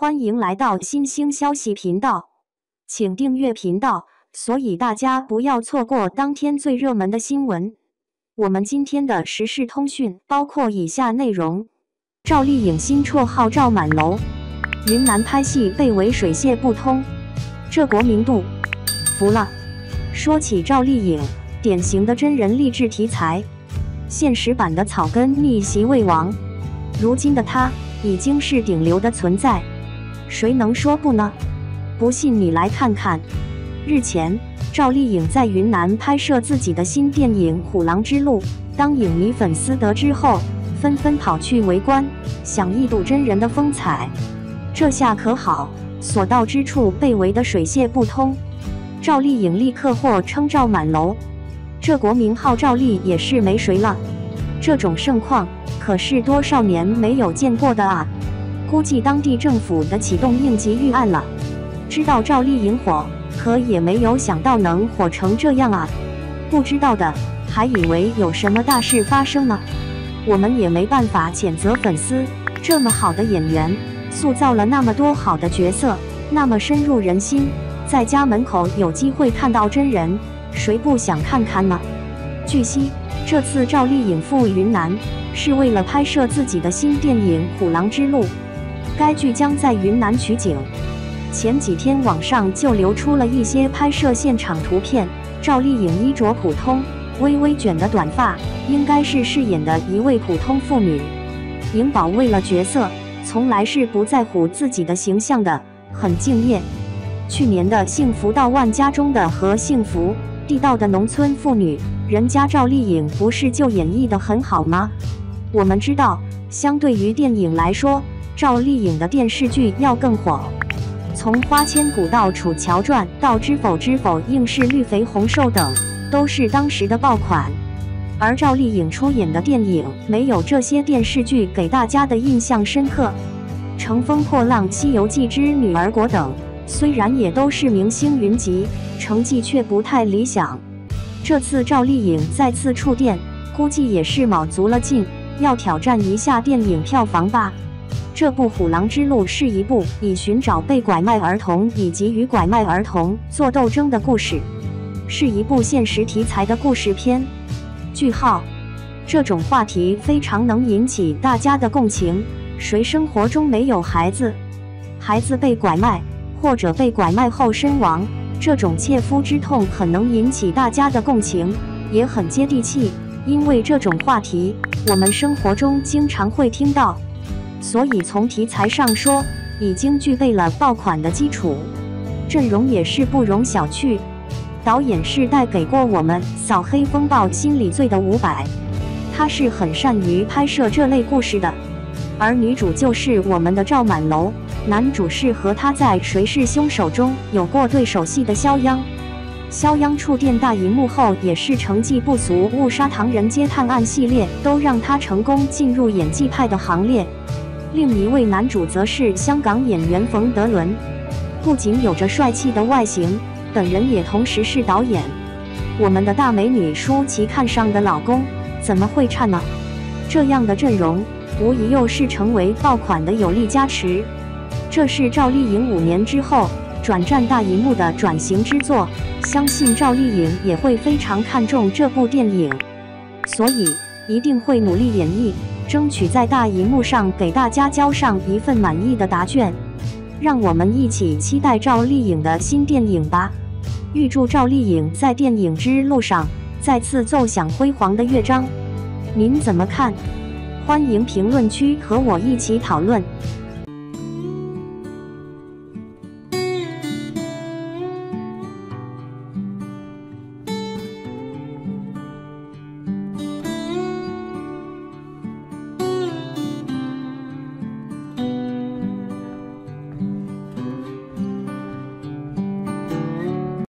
欢迎来到新兴消息频道，请订阅频道，所以大家不要错过当天最热门的新闻。我们今天的时事通讯包括以下内容：赵丽颖新绰号赵满楼，云南拍戏被围水泄不通，这国民度服了。说起赵丽颖，典型的真人励志题材，现实版的草根逆袭未亡，如今的她已经是顶流的存在。谁能说不呢？不信你来看看。日前，赵丽颖在云南拍摄自己的新电影《虎狼之路》，当影迷粉丝得知后，纷纷跑去围观，想一睹真人的风采。这下可好，所到之处被围得水泄不通。赵丽颖立刻获称赵满楼，这国名号赵丽也是没谁了。这种盛况可是多少年没有见过的啊！估计当地政府的启动应急预案了。知道赵丽颖火，可也没有想到能火成这样啊！不知道的还以为有什么大事发生呢。我们也没办法谴责粉丝，这么好的演员，塑造了那么多好的角色，那么深入人心，在家门口有机会看到真人，谁不想看看呢？据悉，这次赵丽颖赴云南是为了拍摄自己的新电影《虎狼之路》。该剧将在云南取景。前几天网上就流出了一些拍摄现场图片，赵丽颖衣着普通，微微卷的短发，应该是饰演的一位普通妇女。颖宝为了角色，从来是不在乎自己的形象的，很敬业。去年的《幸福到万家》中的和幸福地道的农村妇女，人家赵丽颖不是就演绎的很好吗？我们知道，相对于电影来说。赵丽颖的电视剧要更火，从《花千骨》到《楚乔传》到《知否知否应是绿肥红瘦》等，都是当时的爆款。而赵丽颖出演的电影没有这些电视剧给大家的印象深刻，《乘风破浪》《西游记之女儿国》等，虽然也都是明星云集，成绩却不太理想。这次赵丽颖再次触电，估计也是卯足了劲，要挑战一下电影票房吧。这部《虎狼之路》是一部以寻找被拐卖儿童以及与拐卖儿童做斗争的故事，是一部现实题材的故事片。句号，这种话题非常能引起大家的共情。谁生活中没有孩子？孩子被拐卖或者被拐卖后身亡，这种切肤之痛很能引起大家的共情，也很接地气。因为这种话题，我们生活中经常会听到。所以从题材上说，已经具备了爆款的基础，阵容也是不容小觑。导演是带给过我们《扫黑风暴》《心理罪》的伍佰，他是很善于拍摄这类故事的。而女主就是我们的赵满楼，男主是和他在《谁是凶手》中有过对手戏的肖央。肖央触电大荧幕后也是成绩不俗，《误杀唐人街探案》系列都让他成功进入演技派的行列。另一位男主则是香港演员冯德伦，不仅有着帅气的外形，本人也同时是导演。我们的大美女舒淇看上的老公怎么会差呢？这样的阵容，无疑又是成为爆款的有力加持。这是赵丽颖五年之后转战大荧幕的转型之作，相信赵丽颖也会非常看重这部电影，所以一定会努力演绎。争取在大荧幕上给大家交上一份满意的答卷，让我们一起期待赵丽颖的新电影吧！预祝赵丽颖在电影之路上再次奏响辉煌的乐章。您怎么看？欢迎评论区和我一起讨论。